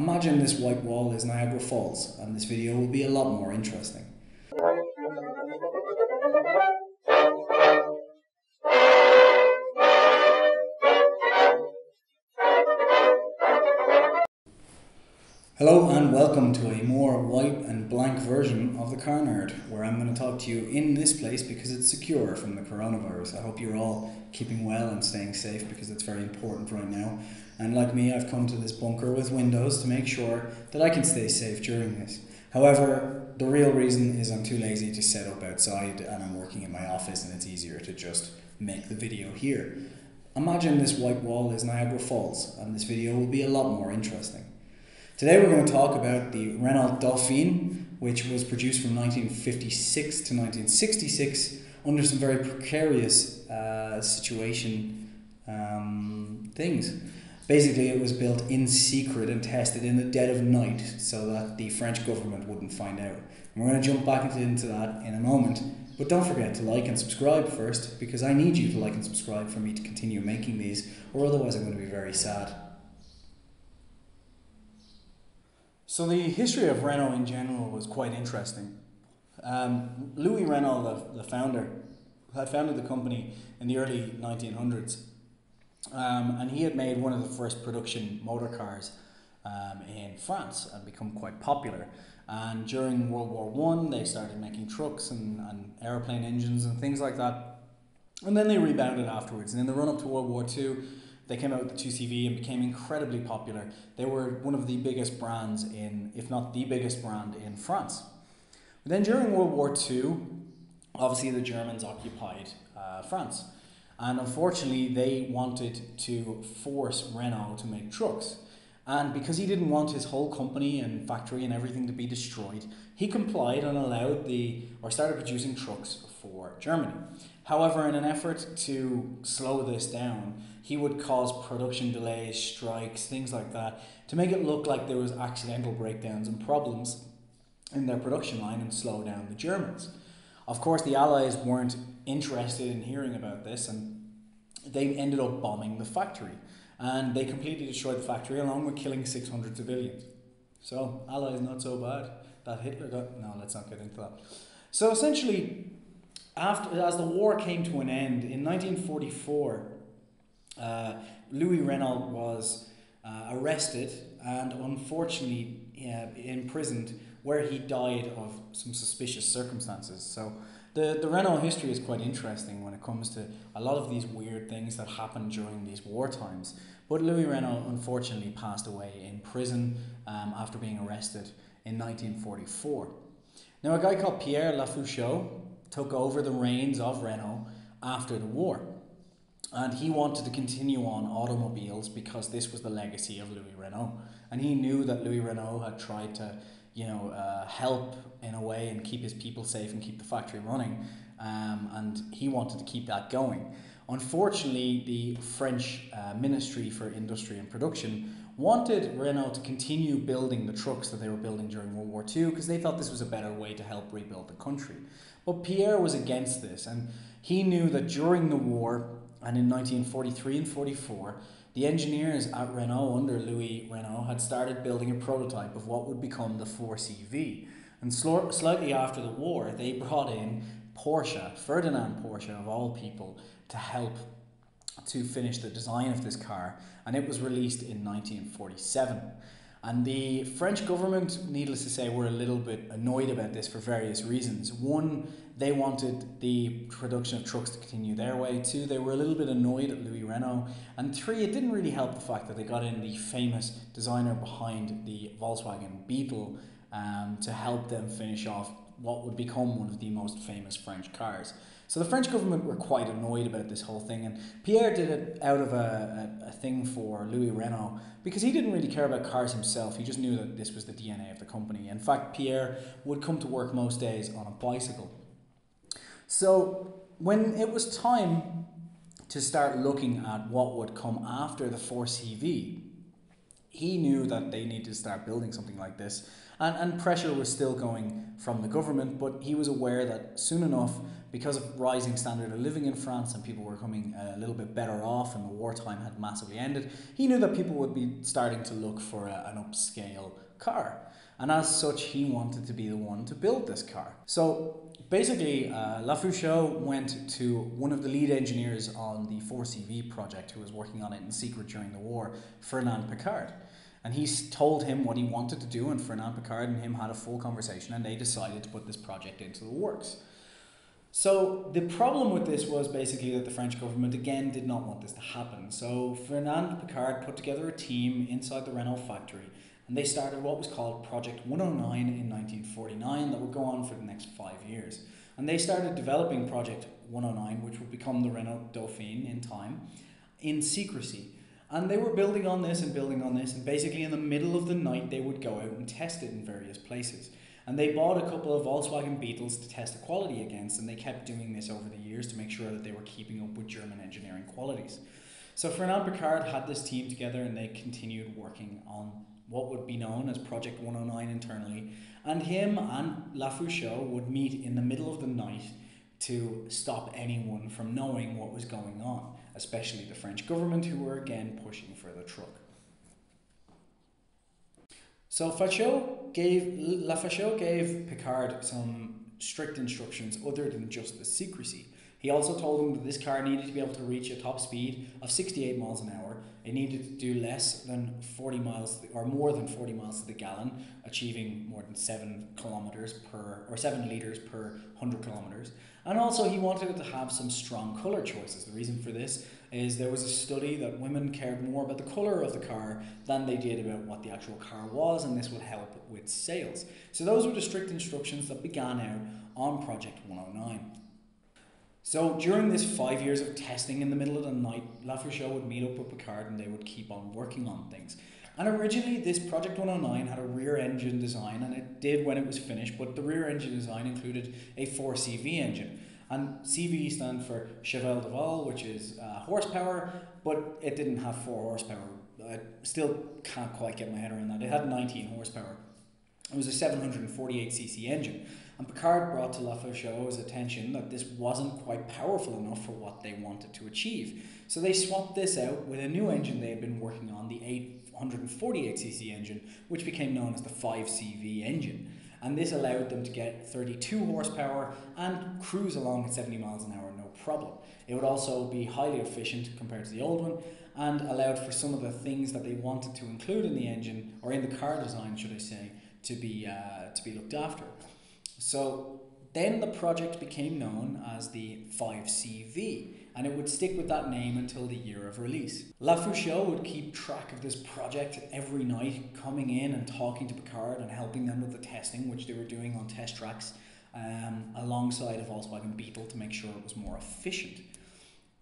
Imagine this white wall is Niagara Falls, and this video will be a lot more interesting. Hello and welcome to a more white and blank version of the Car Nerd, where I'm going to talk to you in this place because it's secure from the coronavirus. I hope you're all keeping well and staying safe because it's very important right now. And like me, I've come to this bunker with windows to make sure that I can stay safe during this. However, the real reason is I'm too lazy to set up outside and I'm working in my office and it's easier to just make the video here. Imagine this white wall is Niagara Falls, and this video will be a lot more interesting. Today we're going to talk about the Renault Dauphine, which was produced from 1956 to 1966 under some very precarious uh, situation um, things. Basically, it was built in secret and tested in the dead of night so that the French government wouldn't find out. And we're going to jump back into, into that in a moment. But don't forget to like and subscribe first because I need you to like and subscribe for me to continue making these, or otherwise, I'm going to be very sad. So the history of Renault in general was quite interesting. Um, Louis Renault, the, the founder, had founded the company in the early 1900s, um, and he had made one of the first production motor cars um, in France and become quite popular. And during World War One, they started making trucks and, and airplane engines and things like that. And then they rebounded afterwards. And in the run up to World War Two, they came out with the 2CV and became incredibly popular. They were one of the biggest brands in, if not the biggest brand in France. But then during World War II, obviously the Germans occupied uh, France. And unfortunately, they wanted to force Renault to make trucks. And because he didn't want his whole company and factory and everything to be destroyed, he complied and allowed the, or started producing trucks for Germany. However, in an effort to slow this down, he would cause production delays, strikes, things like that, to make it look like there was accidental breakdowns and problems in their production line and slow down the Germans. Of course, the Allies weren't interested in hearing about this and they ended up bombing the factory. And they completely destroyed the factory along with killing 600 civilians. So, Allies not so bad. That Hitler got. No, let's not get into that. So, essentially, after as the war came to an end in 1944, uh, Louis Renault was uh, arrested and unfortunately uh, imprisoned, where he died of some suspicious circumstances. So. The, the Renault history is quite interesting when it comes to a lot of these weird things that happened during these war times. But Louis Renault unfortunately passed away in prison um, after being arrested in 1944. Now, a guy called Pierre Lefaucheux took over the reins of Renault after the war. And he wanted to continue on automobiles because this was the legacy of Louis Renault. And he knew that Louis Renault had tried to, you know, uh, help in a way and keep his people safe and keep the factory running. Um, and he wanted to keep that going. Unfortunately, the French uh, Ministry for Industry and Production wanted Renault to continue building the trucks that they were building during World War II because they thought this was a better way to help rebuild the country. But Pierre was against this, and he knew that during the war and in 1943 and 44, the engineers at Renault under Louis Renault had started building a prototype of what would become the 4CV. And sl- slightly after the war, they brought in Porsche, Ferdinand Porsche of all people, to help to finish the design of this car, and it was released in 1947. And the French government, needless to say, were a little bit annoyed about this for various reasons. One, they wanted the production of trucks to continue their way. Two, they were a little bit annoyed at Louis Renault. And three, it didn't really help the fact that they got in the famous designer behind the Volkswagen Beetle um, to help them finish off what would become one of the most famous French cars. So the French government were quite annoyed about this whole thing, and Pierre did it out of a, a, a, thing for Louis Renault because he didn't really care about cars himself. He just knew that this was the DNA of the company. In fact, Pierre would come to work most days on a bicycle. So when it was time to start looking at what would come after the 4CV, he knew that they needed to start building something like this. And, and pressure was still going from the government, but he was aware that soon enough, because of rising standard of living in France and people were coming a little bit better off and the wartime had massively ended, he knew that people would be starting to look for a, an upscale car. And as such, he wanted to be the one to build this car. So basically, uh, Lefaucheux went to one of the lead engineers on the 4CV project who was working on it in secret during the war, Fernand Picard. And he told him what he wanted to do, and Fernand Picard and him had a full conversation, and they decided to put this project into the works. So the problem with this was basically that the French government again did not want this to happen. So Fernand Picard put together a team inside the Renault factory and they started what was called Project 109 in 1949 that would go on for the next five years. And they started developing Project 109, which would become the Renault Dauphine in time, in secrecy. And they were building on this and building on this, and basically in the middle of the night, they would go out and test it in various places. And they bought a couple of Volkswagen Beetles to test the quality against, and they kept doing this over the years to make sure that they were keeping up with German engineering qualities. So Fernand Picard had this team together, and they continued working on what would be known as Project 109 internally, and him and Lefaucheux would meet in the middle of the night to stop anyone from knowing what was going on, especially the French government, who were again pushing for the truck. So Fachot gave Lefaucheux gave Picard some strict instructions other than just the secrecy. He also told him that this car needed to be able to reach a top speed of 68 miles an hour. It needed to do less than 40 miles or more than 40 miles to the gallon, achieving more than 7 kilometers per or 7 liters per 100 kilometers. And also he wanted it to have some strong color choices. The reason for this is there was a study that women cared more about the color of the car than they did about what the actual car was and this would help with sales. So those were the strict instructions that began out on Project 109. So during this five years of testing in the middle of the night, Lefaucheux would meet up with Picard and they would keep on working on things. And originally, this Project 109 had a rear engine design, and it did when it was finished, but the rear engine design included a 4CV engine. And CV stand for Cheval de Vol, which is uh, horsepower, but it didn't have 4 horsepower. I still can't quite get my head around that. It had 19 horsepower. It was a 748cc engine. And Picard brought to Lefaucheux's attention that this wasn't quite powerful enough for what they wanted to achieve. So they swapped this out with a new engine they had been working on, the 848cc engine, which became known as the 5CV engine. And this allowed them to get 32 horsepower and cruise along at 70 miles an hour, no problem. It would also be highly efficient compared to the old one and allowed for some of the things that they wanted to include in the engine, or in the car design, should I say, to be, uh, to be looked after. So then the project became known as the 5CV, and it would stick with that name until the year of release. Lefaucheux would keep track of this project every night, coming in and talking to Picard and helping them with the testing, which they were doing on test tracks, um, alongside a Volkswagen Beetle to make sure it was more efficient.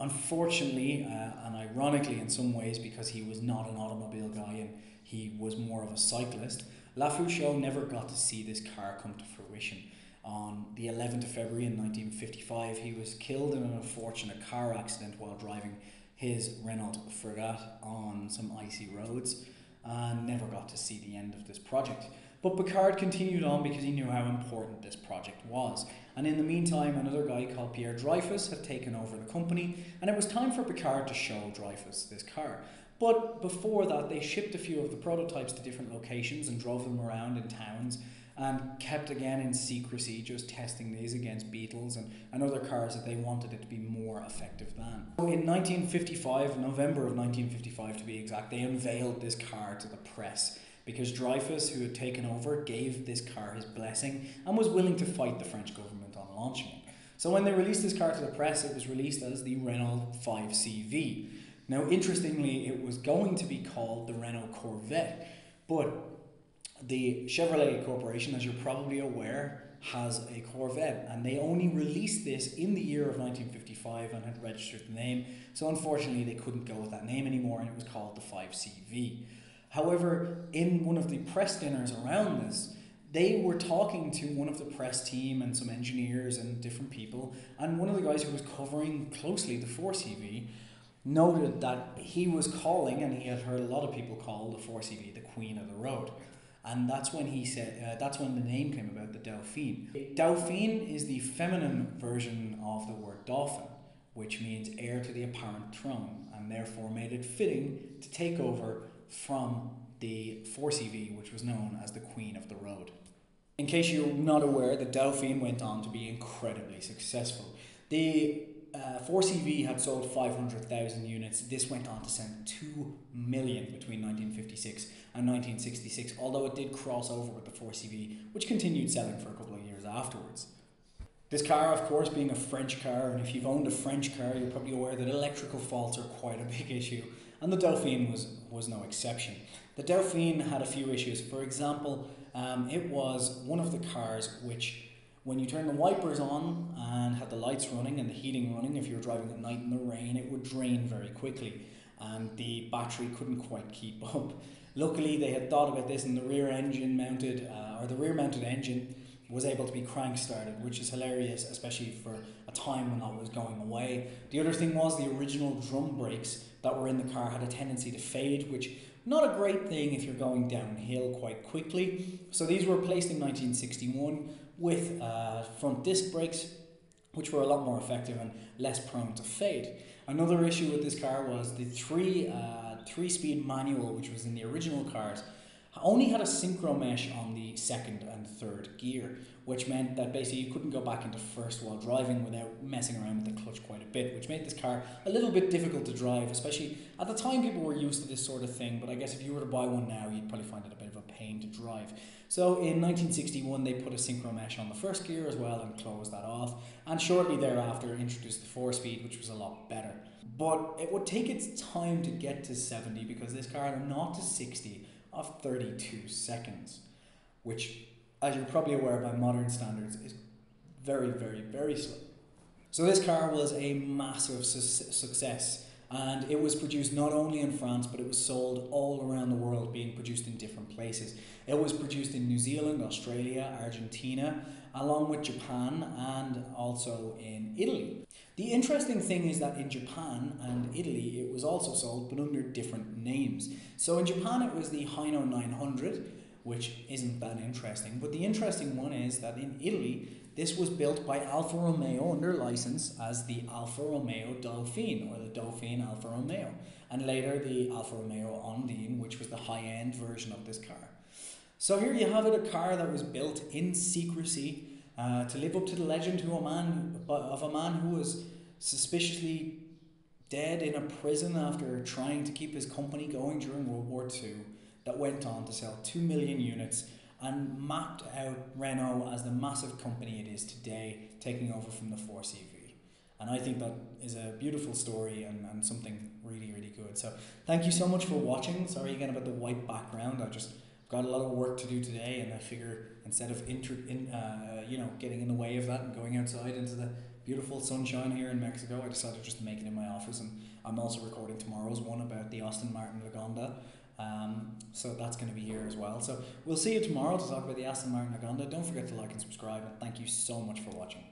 Unfortunately, uh, and ironically in some ways, because he was not an automobile guy and he was more of a cyclist, Lefaucheux never got to see this car come to fruition. On the 11th of February in 1955, he was killed in an unfortunate car accident while driving his Renault Frégate on some icy roads and never got to see the end of this project. But Picard continued on because he knew how important this project was. And in the meantime, another guy called Pierre Dreyfus had taken over the company, and it was time for Picard to show Dreyfus this car. But before that, they shipped a few of the prototypes to different locations and drove them around in towns and kept again in secrecy, just testing these against Beetles and, and other cars that they wanted it to be more effective than. In 1955, November of 1955 to be exact, they unveiled this car to the press because Dreyfus, who had taken over, gave this car his blessing and was willing to fight the French government on launching it. So when they released this car to the press, it was released as the Renault 5CV. Now, interestingly, it was going to be called the Renault Corvette, but the Chevrolet Corporation, as you're probably aware, has a Corvette, and they only released this in the year of 1955 and had registered the name. So, unfortunately, they couldn't go with that name anymore, and it was called the 5CV. However, in one of the press dinners around this, they were talking to one of the press team and some engineers and different people, and one of the guys who was covering closely the 4CV noted that he was calling, and he had heard a lot of people call the 4CV the Queen of the Road. And that's when he said, uh, that's when the name came about, the Dauphine. Dauphine is the feminine version of the word dolphin, which means heir to the apparent throne, and therefore made it fitting to take over from the 4CV, which was known as the Queen of the Road. In case you're not aware, the Dauphine went on to be incredibly successful. The uh, 4CV had sold 500,000 units. This went on to sell 2 million between 1956 and 1966, although it did cross over with the 4CV, which continued selling for a couple of years afterwards. This car, of course, being a French car, and if you've owned a French car, you're probably aware that electrical faults are quite a big issue, and the Dauphine was, was no exception. The Dauphine had a few issues. For example, um, it was one of the cars which when you turn the wipers on and had the lights running and the heating running, if you were driving at night in the rain, it would drain very quickly and the battery couldn't quite keep up. Luckily, they had thought about this and the rear engine mounted, uh, or the rear mounted engine was able to be crank started, which is hilarious, especially for a time when that was going away. The other thing was the original drum brakes that were in the car had a tendency to fade, which not a great thing if you're going downhill quite quickly. So these were replaced in 1961 with uh, front disc brakes, which were a lot more effective and less prone to fade. Another issue with this car was the three uh, three speed manual, which was in the original cars, only had a synchro mesh on the second and third gear, which meant that basically you couldn't go back into first while driving without messing around with the clutch quite a bit, which made this car a little bit difficult to drive, especially at the time people were used to this sort of thing, but I guess if you were to buy one now, you'd probably find it a bit of a pain to drive. So in 1961, they put a synchro mesh on the first gear as well and closed that off, and shortly thereafter introduced the four speed, which was a lot better. But it would take its time to get to 70 because this car 0 to 60 of 32 seconds, which, as you're probably aware by modern standards, is very, very, very slow. So this car was a massive su- success and it was produced not only in France but it was sold all around the world being produced in different places. It was produced in New Zealand Australia Argentina along with Japan and also in Italy. The interesting thing is that in Japan and Italy it was also sold but under different names. So in Japan it was the Hino 900 which isn't that interesting but the interesting one is that in Italy this was built by Alfa Romeo under license as the Alfa Romeo Dauphine or the Dauphine Alfa Romeo, and later the Alfa Romeo Ondine, which was the high end version of this car. So here you have it a car that was built in secrecy uh, to live up to the legend of a man, of a man who was suspiciously dead in a prison after trying to keep his company going during World War II, that went on to sell 2 million units and mapped out Renault as the massive company it is today, taking over from the 4CV. And I think that is a beautiful story and, and something really, really good. So thank you so much for watching. Sorry again about the white background. I just got a lot of work to do today, and I figure instead of inter, in, uh, you know getting in the way of that and going outside into the beautiful sunshine here in Mexico, I decided just to make it in my office. And I'm also recording tomorrow's one about the Aston Martin Lagonda. Um, so that's going to be here as well. So we'll see you tomorrow to talk about the Aston Martin Lagonda. Don't forget to like and subscribe, and thank you so much for watching.